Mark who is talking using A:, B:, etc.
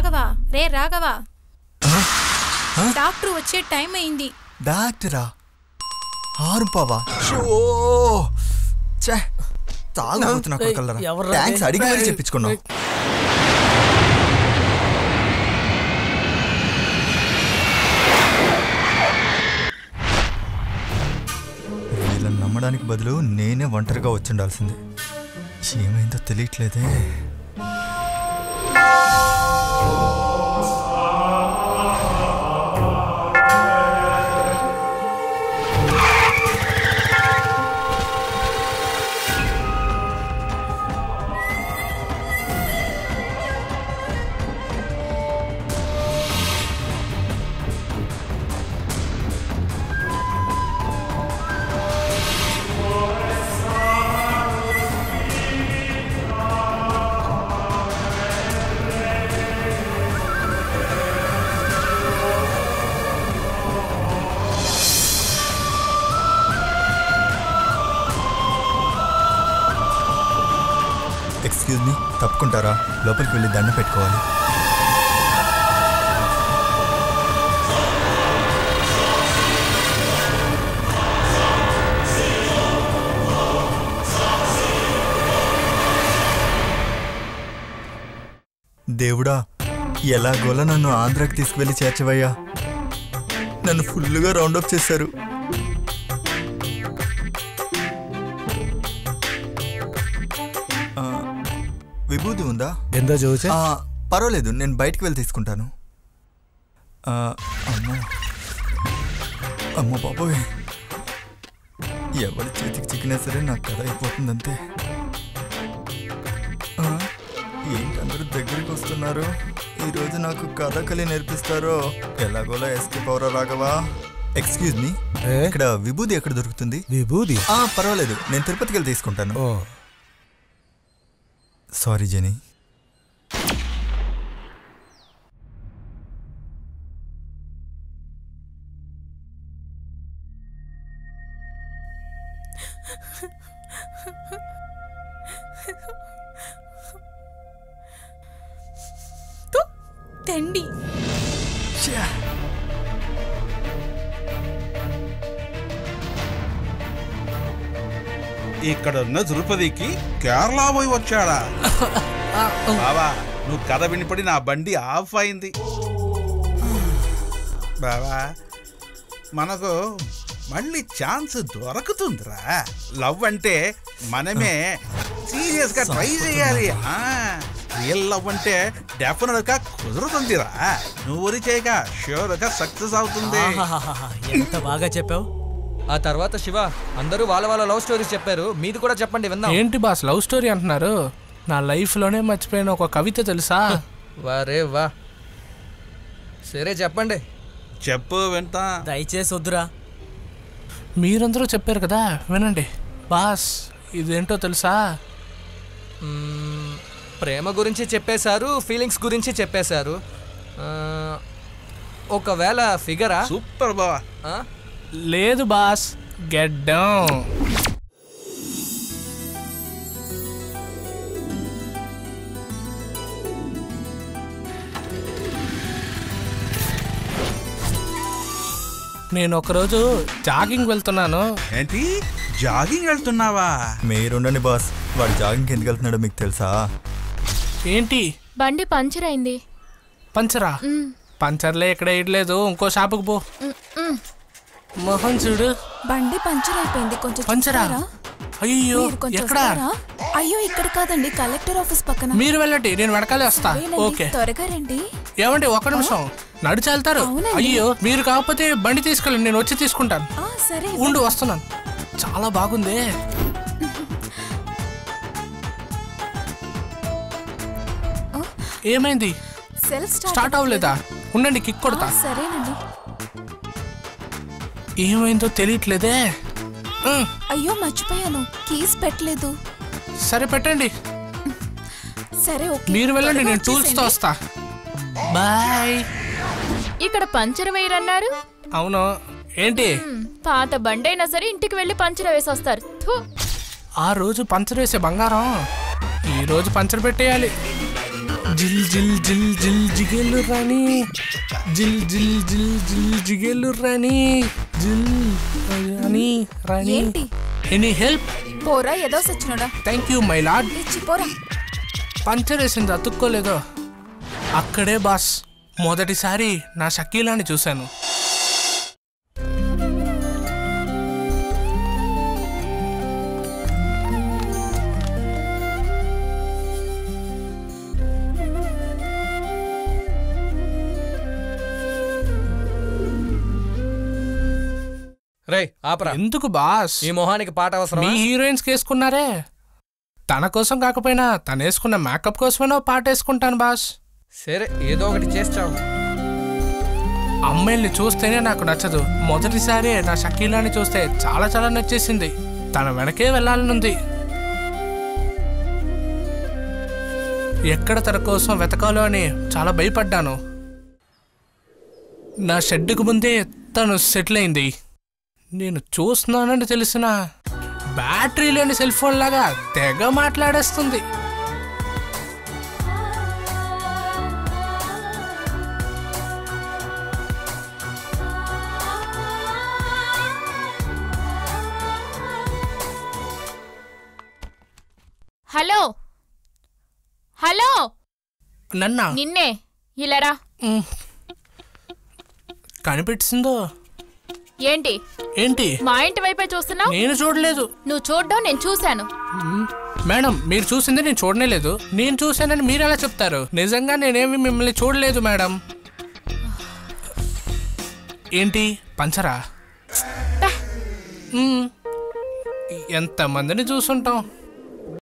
A: రాఘవ? రే Raghava? Doctor వచ్చే time అయింది.
B: డాక్టరా? ఆరుపావా? షో! ఛే! తాగుతున్నా కొడుకల్లరా.
C: ఎవర్రా
B: థ్యాంక్స్? అడిగి మరీ చెప్పించుకున్నావు. వీళ్ళని నమ్మడానికి బదులు నేనే ఒంటరిగా వచ్చిండాల్సింది ఏమైందో తెలియట్లేదే. Excuse me. తప్పుకుంటారా? లోపలికి వెళ్ళి దండ పెట్టుకోవాలి. దేవుడా ఎలాగోలా నన్ను ఆంధ్రాకి తీసుకువెళ్ళి చేర్చవయ్యా. నన్ను ఫుల్గా రౌండప్ చేశారు. విభూతి ఉందా?
C: ఎంతో
B: చూసా పర్వాలేదు నేను బయటకు వెళ్ళి తీసుకుంటాను. అమ్మో. అమ్మ బాబోయ్. ఎవరి చేతికి చిక్కినా సరే నాకు కథ అయిపోతుందంతే. ఏంటందరూ దగ్గరికి వస్తున్నారు? ఈరోజు నాకు కథకళి నేర్పిస్తారో? ఎలాగోలా ఎస్కేప్ అవరా రాఘవా. ఎక్స్క్యూజ్ మీ ఇక్కడ విభూది ఎక్కడ దొరుకుతుంది?
C: విభూది
B: పర్వాలేదు నేను తిరుపతికి వెళ్ళి తీసుకుంటాను.
C: सॉरी
B: जेनी तो
A: तेंडी yeah.
D: ఇక్కడున్న తిరుపతికి కేరళ పోయి వచ్చాడా? బావా నువ్వు కథ వినిపడి నా బండి ఆఫ్ అయింది. బావా మనకు మళ్ళీ ఛాన్స్ దొరుకుతుందిరా. లవ్ అంటే మనమే సీరియస్గా ట్రై చేయాలి. రియల్ లవ్ అంటే డెఫినెట్గా కుదురుతుందిరా. నువ్వు వరి చేయక షూర్గా సక్సెస్ అవుతుంది.
C: ఎంత బాగా చెప్పావు?
E: ఆ తర్వాత శివ అందరూ వాళ్ళ వాళ్ళ లవ్ స్టోరీస్ చెప్పారు. మీది కూడా చెప్పండి విందాం.
F: ఏంటి బాస్ లవ్ స్టోరీ అంటున్నారు? నా లైఫ్లోనే మర్చిపోయిన ఒక కవిత తెలుసా?
E: వారే వా. సరే చెప్పండి.
D: చెప్పు వింటా.
C: దయచేసి వద్దురా.
F: మీరందరూ చెప్పారు కదా వినండి. బాస్ ఇదేంటో తెలుసా?
E: ప్రేమ గురించి చెప్పేశారు ఫీలింగ్స్ గురించి చెప్పేశారు. ఆ, ఒకవేళ ఫిగరా?
D: సూపర్ బావా?
F: లేదు బాస్. గెట్ డౌన్ నేను ఒకరోజు జాగింగ్ వెళ్తున్నాను.
D: ఏంటి? జాగింగ్ వెళ్తున్నావా?
B: మీరుండండి బాస్. వాడు జాగింగ్కి ఎందుకు వెళ్తున్నాడో మీకు తెలుసా?
F: ఏంటి?
A: బండి పంచర్ అయింది.
F: పంచరా? పంచర్లే ఇక్కడ వేయట్లేదు. ఇంకో షాపుకు పో. మోహన్ చూడు.
G: బండి పంచర్ అయిపోయింది. కొంచెం
F: పంచరా?
G: చూస్తారా?
F: అయ్యో
G: మీరు కొంచెం
F: ఎక్కడా?
G: వస్తారా? అయ్యో ఇక్కడ కాదండి. కలెక్టర్ ఆఫీస్ పక్కన.
F: మీరు వెళ్ళండి నేను వెనకాలే వస్తా. ఓకే.
G: త్వరగా రండి.
F: ఏమండి ఒక్క నిమిషం. నడిచి వెళ్తారు
G: అవునండి.
F: అయ్యో మీరు కాకపోతే బండి తీసుకెళ్ళండి నేను వచ్చి తీసుకుంటాను.
G: ఆ సరే.
F: ఉండు వస్తున్నాను. చాలా బాగుంది. ఏమైంది? స్టార్ట్ అవ్వలేదా? ఉండండి కిక్ కొడతా.
G: ఆ, సరేనండి.
F: ఏమైందో తెలియట్లేదే.
G: అయ్యో మర్చిపోయాను. కీస్ పెట్టలేదు.
F: సరే పెట్టండి.
G: సరే ఓకే.
F: మీరు వెళ్ళండి నేను
G: టూల్స్తో.
F: వస్తా. బాయ్.
A: ఇక్కడ పంచర్ వేయరన్నారు?
F: అవును. ఏంటి?
A: పాత బండైనా సరే ఇంటికి వెళ్ళి పంచర్ వేసి వస్తారు
F: ఆ రోజు పంచర్ వేసే బంగారం. ఈ రోజు పంచర్ పెట్టేయాలి. జిల్ జిల్ జిల్ జిల్ జిగేలు రాణి జిల్ జిల్ జిల్ జిల్ జిగేలు రాణి జిల్ రాణి రాణి.
G: ఏంటి?
F: ఎనీ హెల్ప్
G: పోరా ఏదో సచ్చినోడా.
F: థ్యాంక్ యూ మై లాడ్
G: ఇచ్చి పోరా.
F: పంచర్ వేసింది అతుక్కోలేదో. అక్కడే బాస్. మొదటిసారి నా షకీలాని చూశాను.
E: రేయ్ ఆపరా.
F: ఎందుకు బాస్?
E: ఈ మొహానికి పాట అవసరం
F: మీ హీరోయిన్స్ వేసుకున్నారే తన కోసం కాకపోయినా తను వేసుకున్న మేకప్ కోసమైనా పాట వేసుకుంటాను బాస్.
E: సరే ఏదో ఒకటి చేస్తావు
F: అమ్మాయిల్ని చూస్తేనే నాకు నచ్చదు. మొదటిసారి నా షకీలాని చూస్తే చాలా చాలా నచ్చేసింది. తన వెనకే వెళ్ళాలనుంది. ఎక్కడ తన కోసం వెతకాలో అని చాలా భయపడ్డాను. నా షెడ్డుకు ముందే తను సెటిల్ అయింది. నేను చూస్తున్నానని తెలిసిన బ్యాటరీ లేని సెల్ ఫోన్ లాగా తెగ మాట్లాడేస్తుంది.
A: హలో. హలో.
F: నన్నా.
A: నిన్నే. ఇలారా.
F: కనిపించిందో
A: ఏంటి?
F: ఏంటి?
A: మా ఇంటి వైపే చూస్తున్నావు?
F: నేను చూడలేదు.
A: నువ్వు చూడడం నేను చూశాను.
F: మేడం మీరు చూసింది నేను చూడనే లేదు. నేను చూశానని మీరు ఎలా చెప్తారు? నిజంగా నేనేమి మిమ్మల్ని చూడలేదు మేడం. ఏంటి? పంచరా? ఎంతమందిని చూసుంటాం?